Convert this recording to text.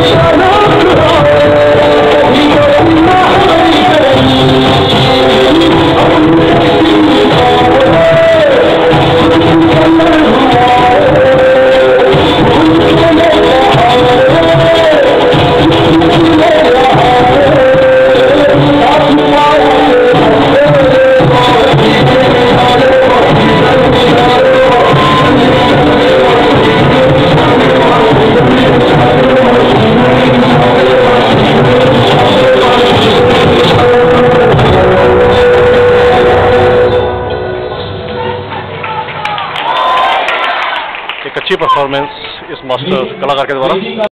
Yeah. एक अच्छी performance इस मास्टर कलाकार के द्वारा।